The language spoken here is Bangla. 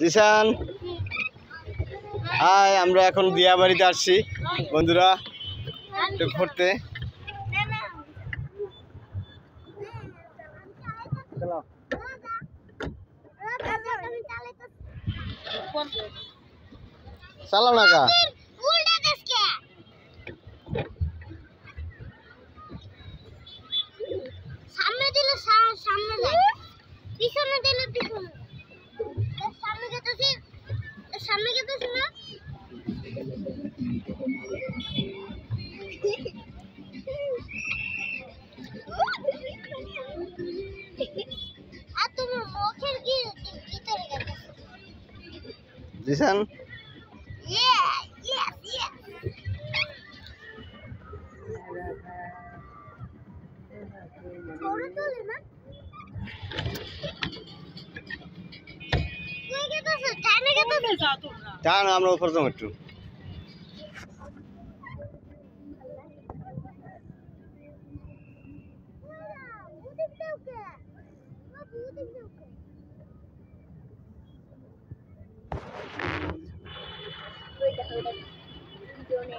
জিসান হাই আমরা এখন দিয়া বাড়িতে আসছি। বন্ধুরা একটু ঘুরতে। চালাও না তা না আমরা উপর যাব একটু చూడండి వీడియోని